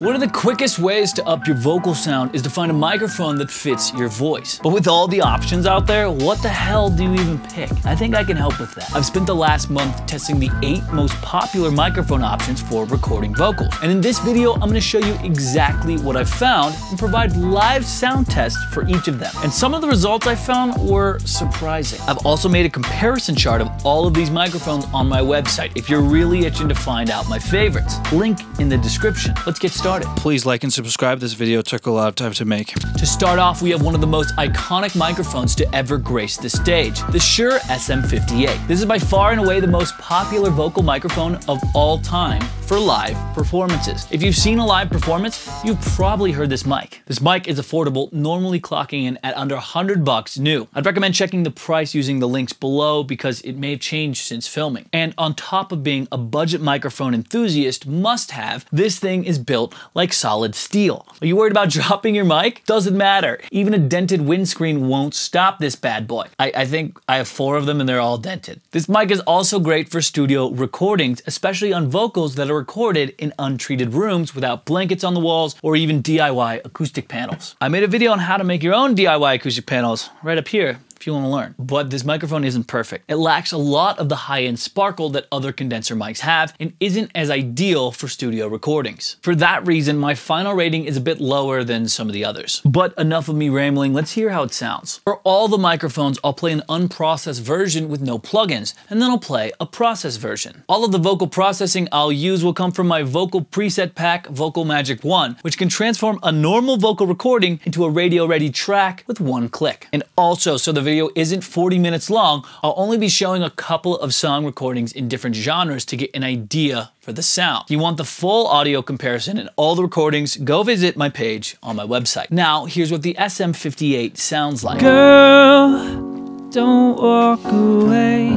One of the quickest ways to up your vocal sound is to find a microphone that fits your voice. But with all the options out there, what the hell do you even pick? I think I can help with that. I've spent the last month testing the eight most popular microphone options for recording vocals. And in this video, I'm gonna show you exactly what I've found and provide live sound tests for each of them. And some of the results I found were surprising. I've also made a comparison chart of all of these microphones on my website if you're really itching to find out my favorites. Link in the description. Let's get started started. Please like and subscribe. This video took a lot of time to make. To start off, we have one of the most iconic microphones to ever grace the stage, the Shure SM58. This is by far and away the most popular vocal microphone of all time for live performances. If you've seen a live performance, you've probably heard this mic. This mic is affordable, normally clocking in at under 100 bucks new. I'd recommend checking the price using the links below because it may have changed since filming. And on top of being a budget microphone enthusiast must have, this thing is built like solid steel. Are you worried about dropping your mic? Doesn't matter. Even a dented windscreen won't stop this bad boy. I, I think I have four of them and they're all dented. This mic is also great for studio recordings, especially on vocals that are recorded in untreated rooms without blankets on the walls or even DIY acoustic panels. I made a video on how to make your own DIY acoustic panels right up here if you want to learn. But this microphone isn't perfect. It lacks a lot of the high-end sparkle that other condenser mics have and isn't as ideal for studio recordings. For that reason, my final rating is a bit lower than some of the others. But enough of me rambling, let's hear how it sounds. For all the microphones, I'll play an unprocessed version with no plugins, and then I'll play a processed version. All of the vocal processing I'll use will come from my vocal preset pack Vocal Magic 1, which can transform a normal vocal recording into a radio-ready track with one click. And also, so the video isn't 40 minutes long, I'll only be showing a couple of song recordings in different genres to get an idea for the sound. If you want the full audio comparison and all the recordings, go visit my page on my website. Now, here's what the SM58 sounds like. Girl, don't walk away.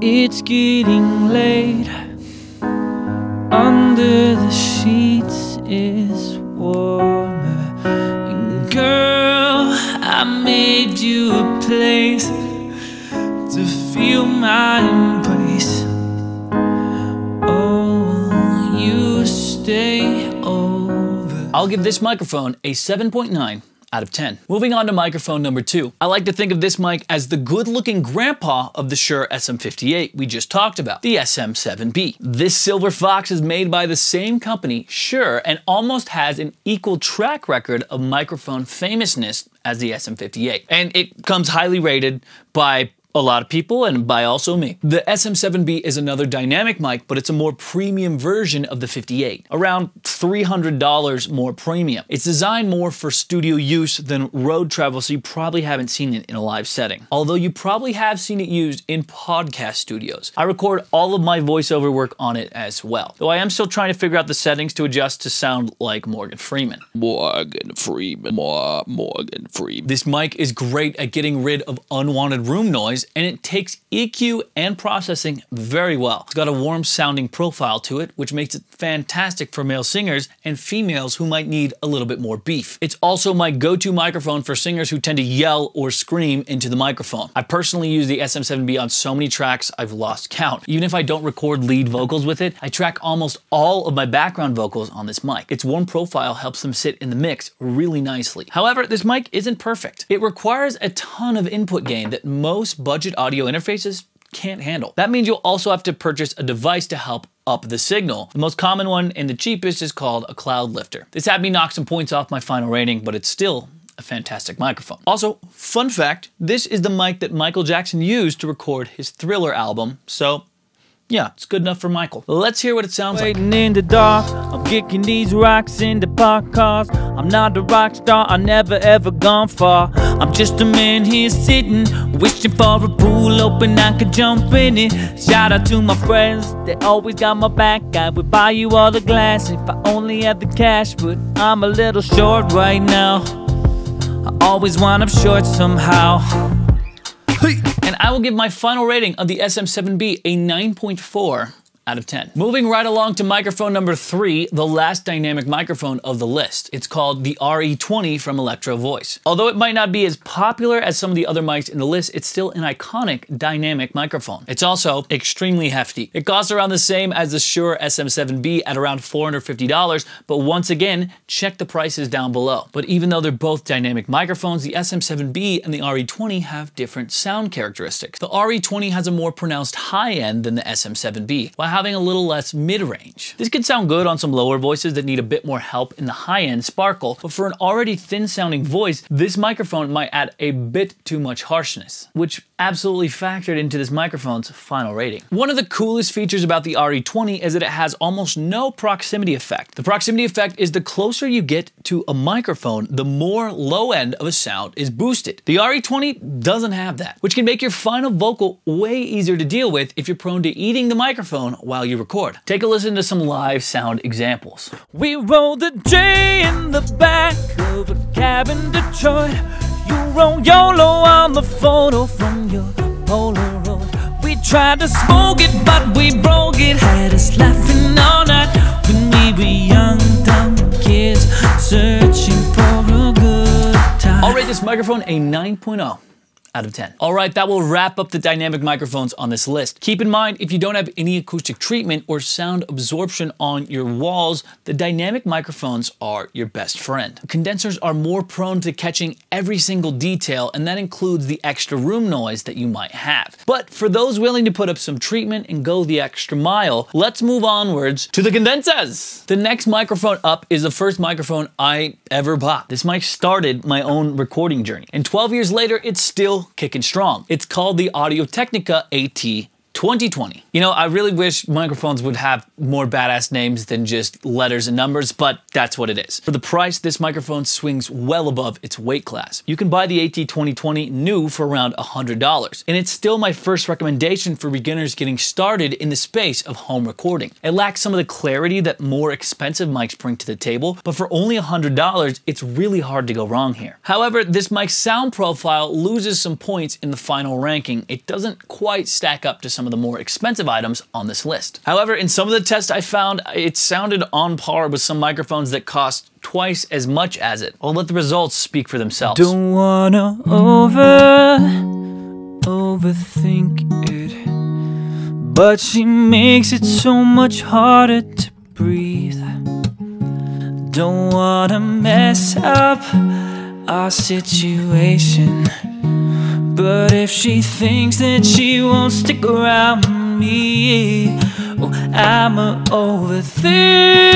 It's getting late. Under the sheets is warmer. You a place to feel my embrace. Oh, you stay over. I'll give this microphone a 7.9 out of 10. Moving on to microphone number two. I like to think of this mic as the good looking grandpa of the Shure SM58 we just talked about, the SM7B. This silver fox is made by the same company, Shure, and almost has an equal track record of microphone famousness as the SM58. And it comes highly rated by a lot of people and by also me. The SM7B is another dynamic mic, but it's a more premium version of the 58, around $300 more premium. It's designed more for studio use than road travel, so you probably haven't seen it in a live setting. Although you probably have seen it used in podcast studios. I record all of my voiceover work on it as well, though I am still trying to figure out the settings to adjust to sound like Morgan Freeman. Morgan Freeman. Morgan Freeman. This mic is great at getting rid of unwanted room noise and it takes EQ and processing very well. It's got a warm sounding profile to it, which makes it fantastic for male singers and females who might need a little bit more beef. It's also my go-to microphone for singers who tend to yell or scream into the microphone. I personally use the SM7B on so many tracks I've lost count. Even if I don't record lead vocals with it, I track almost all of my background vocals on this mic. Its warm profile helps them sit in the mix really nicely. However, this mic isn't perfect. It requires a ton of input gain that most budget audio interfaces can't handle. That means you'll also have to purchase a device to help up the signal. The most common one and the cheapest is called a Cloudlifter. This had me knock some points off my final rating, but it's still a fantastic microphone. Also, fun fact, this is the mic that Michael Jackson used to record his Thriller album, so yeah, it's good enough for Michael. Let's hear what it sounds Waiting like. in the dark, I'm kicking these rocks into parked cars. I'm not a rock star, I never ever gone far. I'm just a man here sitting, wishing for a pool open, I could jump in it. Shout out to my friends, they always got my back. I would buy you all the glass if I only had the cash, but I'm a little short right now. I always wind up short somehow. And I will give my final rating of the SM7B a 9.4 out of 10. Moving right along to microphone number three, the last dynamic microphone of the list. It's called the RE20 from Electro Voice. Although it might not be as popular as some of the other mics in the list, it's still an iconic dynamic microphone. It's also extremely hefty. It costs around the same as the Shure SM7B at around $450, but once again, check the prices down below. But even though they're both dynamic microphones, the SM7B and the RE20 have different sound characteristics. The RE20 has a more pronounced high end than the SM7B, while having a little less mid-range. This could sound good on some lower voices that need a bit more help in the high-end sparkle, but for an already thin-sounding voice, this microphone might add a bit too much harshness, which absolutely factored into this microphone's final rating. One of the coolest features about the RE20 is that it has almost no proximity effect. The proximity effect is the closer you get to a microphone, the more low end of a sound is boosted. The RE20 doesn't have that, which can make your final vocal way easier to deal with if you're prone to eating the microphone while you record. Take a listen to some live sound examples. We rolled a J in the back of a cab in Detroit. You roll YOLO on the photo from your Polaroid. We tried to smoke it, but we broke it. Had us laughing all night when we were young, dumb kids searching for a good time. I'll rate this microphone a 9.0 out of 10. All right, that will wrap up the dynamic microphones on this list. Keep in mind, if you don't have any acoustic treatment or sound absorption on your walls, the dynamic microphones are your best friend. Condensers are more prone to catching every single detail, and that includes the extra room noise that you might have. But for those willing to put up some treatment and go the extra mile, let's move onwards to the condensers. The next microphone up is the first microphone I ever bought. This mic started my own recording journey, and 12 years later, it's still kicking strong. It's called the Audio Technica AT 2020. You know, I really wish microphones would have more badass names than just letters and numbers, but that's what it is. For the price, this microphone swings well above its weight class. You can buy the AT 2020 new for around $100, and it's still my first recommendation for beginners getting started in the space of home recording. It lacks some of the clarity that more expensive mics bring to the table, but for only $100, it's really hard to go wrong here. However, this mic's sound profile loses some points in the final ranking. It doesn't quite stack up to some of the more expensive items on this list. However, in some of the tests I found, it sounded on par with some microphones that cost twice as much as it. I'll let the results speak for themselves. Don't wanna over overthink it, but she makes it so much harder to breathe. Don't wanna mess up our situation, but if she thinks that she won't stick around me, oh, I'ma overthink.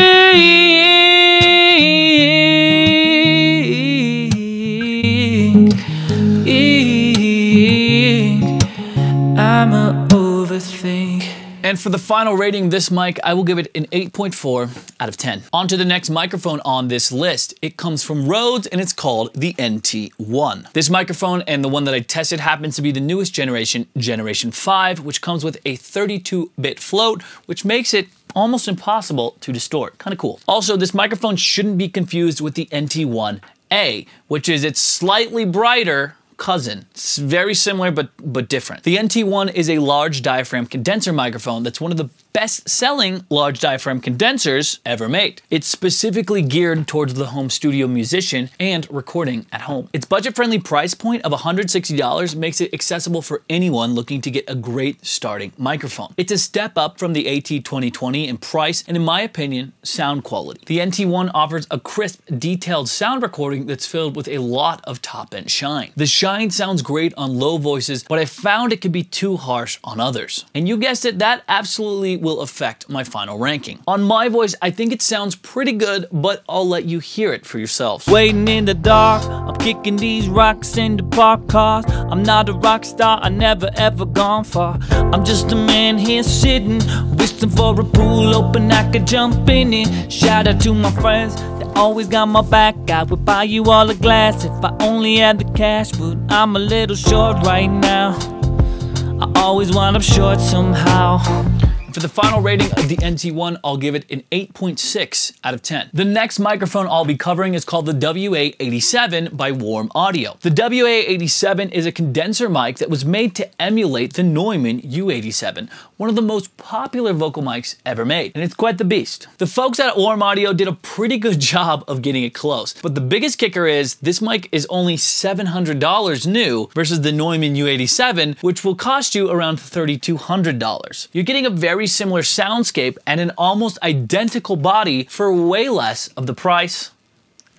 And for the final rating this mic, I will give it an 8.4 out of 10. On to the next microphone on this list. It comes from Rhodes and it's called the NT1. This microphone and the one that I tested happens to be the newest generation, Generation 5, which comes with a 32-bit float, which makes it almost impossible to distort. Kind of cool. Also, this microphone shouldn't be confused with the NT1A, which is its slightly brighter cousin. It's very similar but but different. The NT1 is a large diaphragm condenser microphone that's one of the best-selling large diaphragm condensers ever made. It's specifically geared towards the home studio musician and recording at home. Its budget-friendly price point of $160 makes it accessible for anyone looking to get a great starting microphone. It's a step up from the AT 2020 in price and in my opinion, sound quality. The NT1 offers a crisp, detailed sound recording that's filled with a lot of top-end shine. The shine sounds great on low voices, but I found it could be too harsh on others. And you guessed it, that absolutely will affect my final ranking. On my voice, I think it sounds pretty good, but I'll let you hear it for yourselves. Waiting in the dark, I'm kicking these rocks into parked cars. I'm not a rock star, I never ever gone far. I'm just a man here sitting, wishing for a pool open I could jump in it. Shout out to my friends, they always got my back. I would buy you all a glass if I only had the cash, but I'm a little short right now. I always wind up short somehow. For the final rating of the NT1, I'll give it an 8.6 out of 10. The next microphone I'll be covering is called the WA87 by Warm Audio. The WA87 is a condenser mic that was made to emulate the Neumann U87, one of the most popular vocal mics ever made, and it's quite the beast. The folks at Warm Audio did a pretty good job of getting it close, but the biggest kicker is this mic is only $700 new versus the Neumann U87, which will cost you around $3,200. You're getting a very similar soundscape and an almost identical body for way less of the price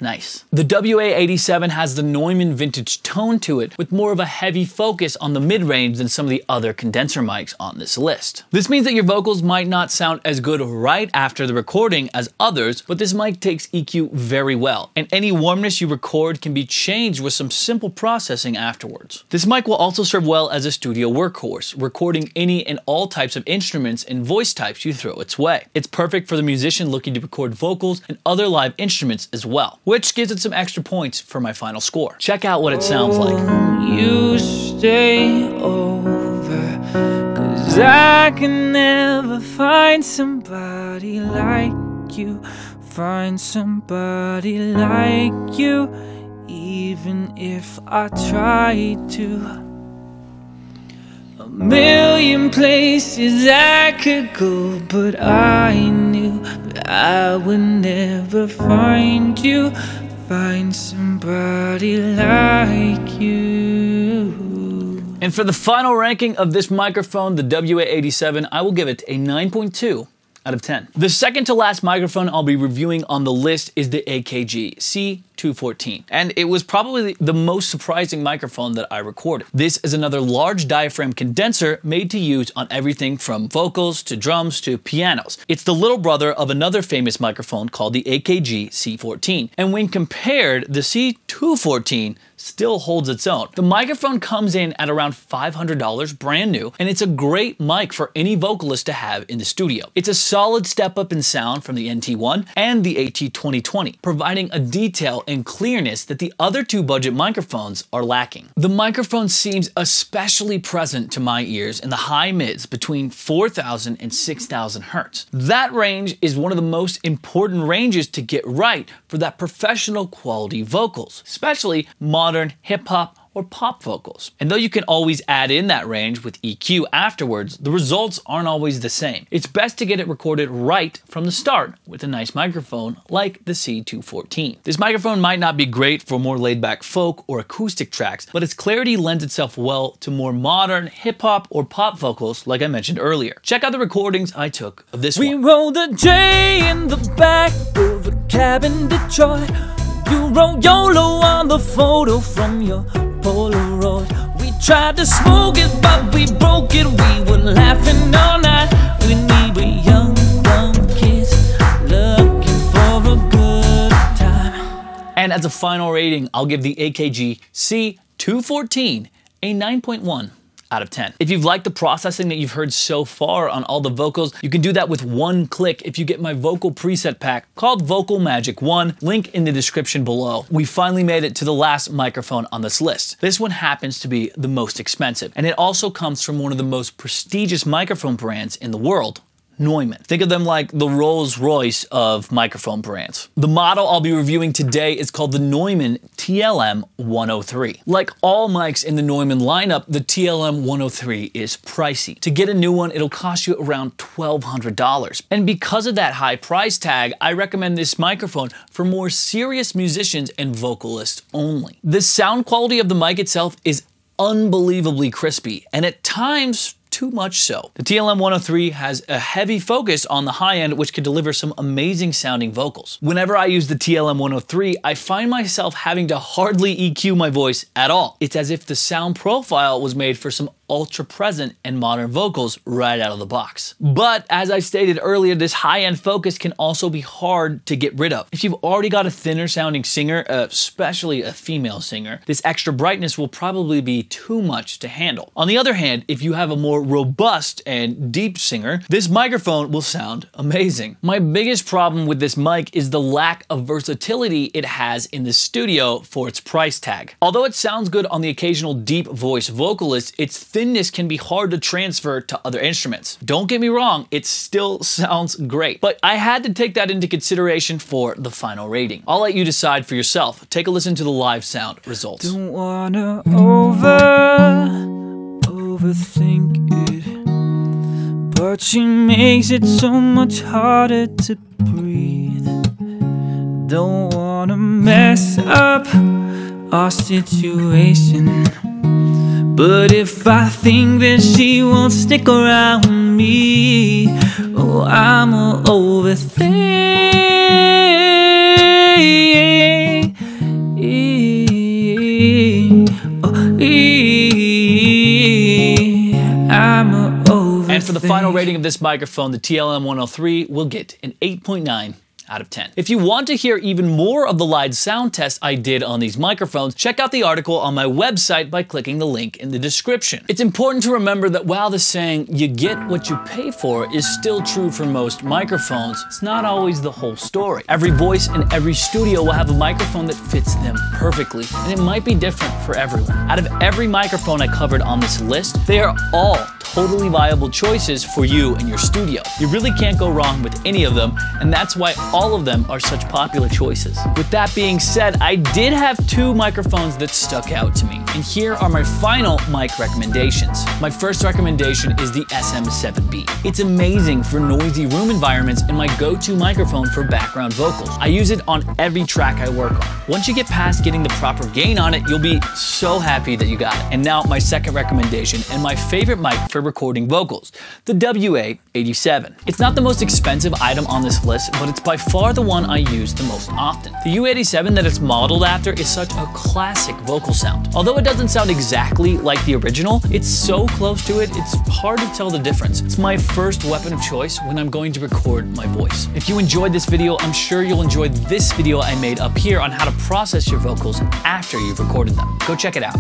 Nice. The WA87 has the Neumann vintage tone to it, with more of a heavy focus on the mid-range than some of the other condenser mics on this list. This means that your vocals might not sound as good right after the recording as others, but this mic takes EQ very well, and any warmness you record can be changed with some simple processing afterwards. This mic will also serve well as a studio workhorse, recording any and all types of instruments and voice types you throw its way. It's perfect for the musician looking to record vocals and other live instruments as well which gives it some extra points for my final score. Check out what it sounds like. You stay over, cause I can never find somebody like you. Find somebody like you, even if I try to. A million places I could go, but I knew I would never find you. Find somebody like you. And for the final ranking of this microphone, the WA87, I will give it a 9.2 out of 10. The second to last microphone I'll be reviewing on the list is the AKG C214, and it was probably the most surprising microphone that I recorded. This is another large diaphragm condenser made to use on everything from vocals to drums to pianos. It's the little brother of another famous microphone called the AKG C14, and when compared, the C214 still holds its own. The microphone comes in at around $500 brand new, and it's a great mic for any vocalist to have in the studio. It's a solid step up in sound from the NT1 and the AT2020, providing a detail and clearness that the other two budget microphones are lacking. The microphone seems especially present to my ears in the high mids between 4,000 and 6,000 hertz. That range is one of the most important ranges to get right for that professional quality vocals, especially modern modern, hip hop, or pop vocals. And though you can always add in that range with EQ afterwards, the results aren't always the same. It's best to get it recorded right from the start with a nice microphone like the C214. This microphone might not be great for more laid back folk or acoustic tracks, but its clarity lends itself well to more modern hip hop or pop vocals like I mentioned earlier. Check out the recordings I took of this we one. We rolled a J in the back of a cab in Detroit. You wrote YOLO on the photo from your Polaroid. We tried to smoke it, but we broke it. We were laughing all night when we were young, dumb kids looking for a good time. And as a final rating, I'll give the AKG C214 a 9.1 out of 10. If you've liked the processing that you've heard so far on all the vocals, you can do that with one click if you get my vocal preset pack called Vocal Magic 1, link in the description below. We finally made it to the last microphone on this list. This one happens to be the most expensive, and it also comes from one of the most prestigious microphone brands in the world, Neumann. Think of them like the Rolls Royce of microphone brands. The model I'll be reviewing today is called the Neumann TLM 103. Like all mics in the Neumann lineup, the TLM 103 is pricey. To get a new one, it'll cost you around $1,200. And because of that high price tag, I recommend this microphone for more serious musicians and vocalists only. The sound quality of the mic itself is unbelievably crispy, and at times too much so. The TLM 103 has a heavy focus on the high end, which can deliver some amazing sounding vocals. Whenever I use the TLM 103, I find myself having to hardly EQ my voice at all. It's as if the sound profile was made for some ultra present and modern vocals right out of the box. But as I stated earlier, this high end focus can also be hard to get rid of. If you've already got a thinner sounding singer, especially a female singer, this extra brightness will probably be too much to handle. On the other hand, if you have a more robust and deep singer, this microphone will sound amazing. My biggest problem with this mic is the lack of versatility it has in the studio for its price tag. Although it sounds good on the occasional deep voice vocalist, its thin thinness can be hard to transfer to other instruments. Don't get me wrong, it still sounds great, but I had to take that into consideration for the final rating. I'll let you decide for yourself. Take a listen to the live sound results. Don't wanna over overthink it, but she makes it so much harder to breathe. Don't wanna mess up our situation. But if I think that she won't stick around me, oh, I'm a overthink. I'm a overthink. And for the final rating of this microphone, the TLM 103 will get an 8.9 out of 10. If you want to hear even more of the live sound test I did on these microphones, check out the article on my website by clicking the link in the description. It's important to remember that while the saying, you get what you pay for, is still true for most microphones, it's not always the whole story. Every voice in every studio will have a microphone that fits them perfectly, and it might be different for everyone. Out of every microphone I covered on this list, they are all totally viable choices for you and your studio. You really can't go wrong with any of them, and that's why all of them are such popular choices. With that being said, I did have two microphones that stuck out to me, and here are my final mic recommendations. My first recommendation is the SM7B. It's amazing for noisy room environments and my go-to microphone for background vocals. I use it on every track I work on. Once you get past getting the proper gain on it, you'll be so happy that you got it. And now my second recommendation and my favorite mic recording vocals, the WA87. It's not the most expensive item on this list, but it's by far the one I use the most often. The U87 that it's modeled after is such a classic vocal sound. Although it doesn't sound exactly like the original, it's so close to it, it's hard to tell the difference. It's my first weapon of choice when I'm going to record my voice. If you enjoyed this video, I'm sure you'll enjoy this video I made up here on how to process your vocals after you've recorded them. Go check it out.